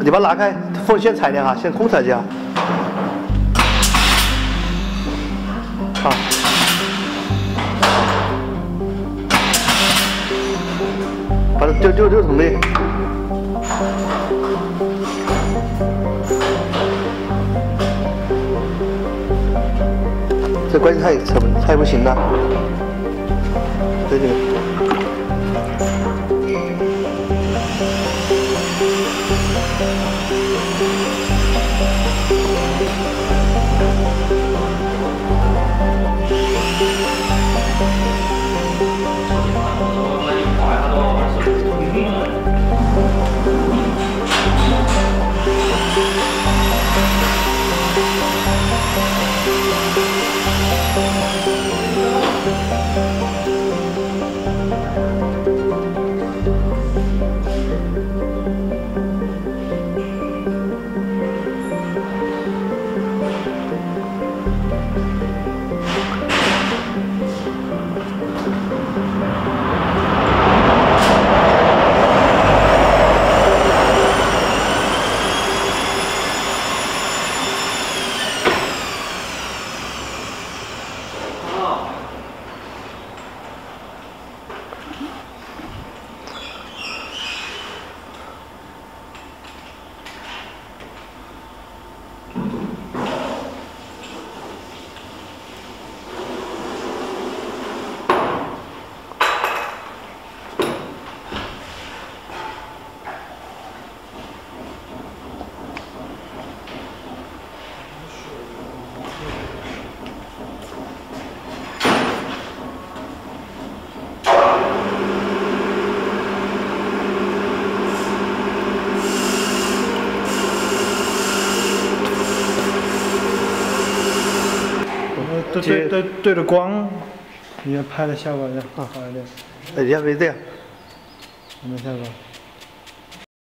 你把它拿开，风先踩两下，先空踩几下。好。把它丢丢丢桶里。这关系太扯太不行了。这个。对对对对着光，你要拍的效果要好一点。哎，你要不这样？什么效果？